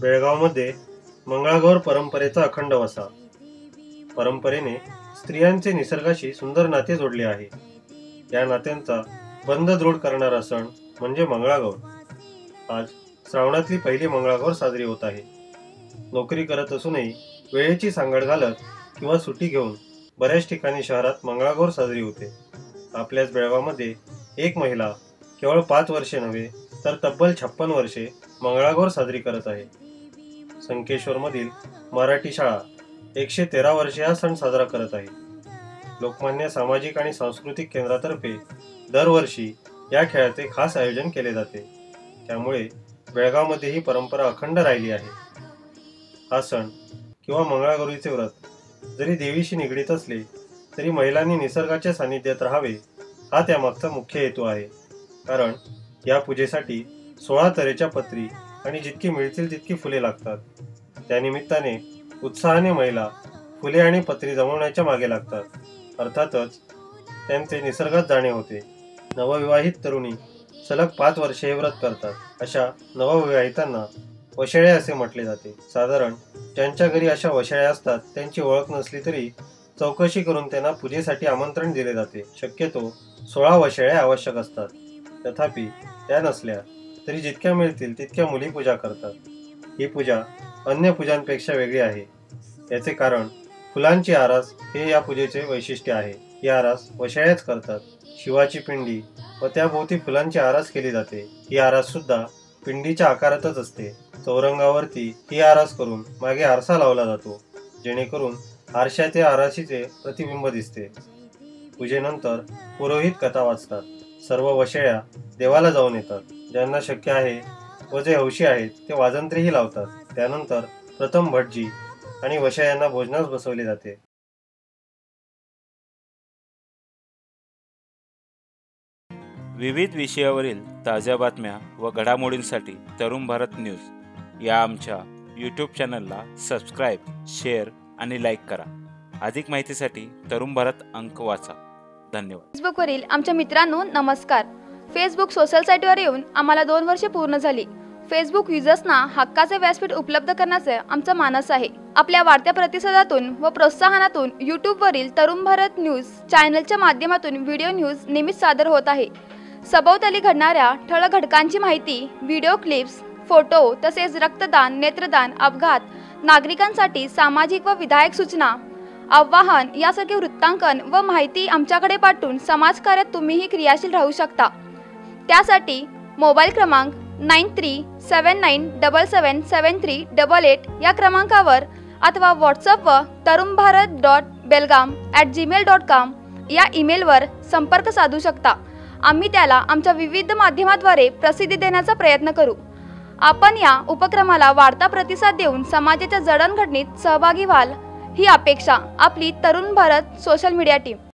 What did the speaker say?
बेळगावमध्ये मंगळागौर परंपरेचा अखंड वसा. परंपरेने स्त्रियांचे निसर्गाशी सुंदर नाते जोडले आहे. या नात्यांचा बंध दृढ करणारा सण म्हणजे मंगळागौर. आज श्रावणातली पहिली मंगळागौर साजरी होत आहे. नोकरी करत असूनही वेळेची सांगड घालत किंवा सुट्टी घेऊन बऱ्याच ठिकाणी शहरात मंगळागौर साजरी होते. आपल्याच बेळगावमध्ये एक महिला केवळ पाच वर्षे नव्हे तर तब्बल छप्पन वर्षे मंगळागौर साजरी करत आहे. संकेश्वरमधील मराठी शाळा एकशे तेरा वर्षे हा सण साजरा करत आहे. लोकमान्य सामाजिक आणि सांस्कृतिक केंद्रातर्फे दरवर्षी या खेळाचे खास आयोजन केले जाते. त्यामुळे बेळगावमध्ये ही परंपरा अखंड राहिली आहे. हा सण किंवा मंगळागौरीचे व्रत जरी देवीशी निगडीत असले तरी महिलांनी निसर्गाच्या सानिध्यात राहावे हा त्यामागचा मुख्य हेतू आहे. कारण या पूजेसाठी सोळा तऱ्हेच्या पत्री आणि जितकी मिळतील तितकी फुले लागतात. त्यानिमित्ताने उत्साहाने महिला फुले आणि पत्री जमवण्याच्या मागे लागतात. अर्थातच त्यांचे निसर्गात जाणे होते. नवविवाहित तरुणी सलग पाच वर्षे हे व्रत करतात. अशा नवविवाहितांना वशेळे असे म्हटले जाते. साधारण ज्यांच्या घरी अशा वशाळ्या असतात त्यांची ओळख नसली तरी चौकशी करून त्यांना पूजेसाठी आमंत्रण दिले जाते. शक्यतो सोळा वशाळ्या आवश्यक असतात. तथापि त्या नसल्या तरी जितक्या मिळतील तितक्या मुली पूजा करतात. ही पूजा अन्य पूजांपेक्षा वेगळी आहे. याचे कारण फुलांची आरास हे या पूजेचे वैशिष्ट्य आहे. ही आरास वशाळ्याच करतात. शिवाची पिंडी व त्याभोवती फुलांची आरास केली जाते. ही आरास सुद्धा पिंडीच्या आकारातच असते. चौरंगावरती ही आरास करून मागे आरसा लावला जातो जेणेकरून आरशात आराशीचे प्रतिबिंब दिसते. पूजेनंतर पुरोहित कथा वाचतात. सर्व वशेळ्या देवाला जाऊन येतात. ज्यांना शक्य आहे व जे हौशी आहेत ते वाजंत्रीही लावतात. त्यानंतर प्रथम भटजी आणि वशयांना भोजनास बसवले जाते. विविध विषयावरील ताज्या बातम्या व घडामोडींसाठी तरुण भारत न्यूज या आमच्या यूट्यूब चॅनलला सबस्क्राईब शेअर आणि लाईक करा. अधिक माहितीसाठी तरुण भारत अंक वाचा. धन्यवाद. फेसबुकवरील आमच्या मित्रांनो नमस्कार. फेसबुक सोशल साईटवर येऊन आम्हाला दोन वर्षे पूर्ण झाली. फेसबुक युजर्सना हक्काचे व्यासपीठ उपलब्ध करण्याचे आमचा मानस आहे. आपल्या वाढत्या प्रतिसादातून व प्रोत्साहनातून यूट्यूबवरील तरुण भारत न्यूज चॅनलच्या माध्यमातून व्हिडिओ न्यूज नियमित सादर होत आहे. सभोवताली घडणाऱ्या ठळक घटकांची माहिती व्हिडिओ क्लिप्स फोटो तसेच रक्तदान नेत्रदान अपघात नागरिकांसाठी सामाजिक व विधायक सूचना आव्हान यासारखे वृत्तांकन व माहिती आमच्याकडे पाठवून समाजकार्यात तुम्हीही क्रियाशील राहू शकता. त्यासाठी मोबाईल क्रमांक nine three seven nine double seven seven three double eight या क्रमांकावर अथवा व्हॉट्सअप व Tarun Bharat dot Belgaum at Gmail dot com या ईमेलवर संपर्क साधू शकता. आम्ही त्याला आमच्या विविध माध्यमाद्वारे प्रसिद्धी देण्याचा प्रयत्न करू. आपण या उपक्रमाला वाढता प्रतिसाद देऊन समाजाच्या जडणघडणीत सहभागी व्हाल. ही अपेक्षा आपली Tarun Bharat social media team.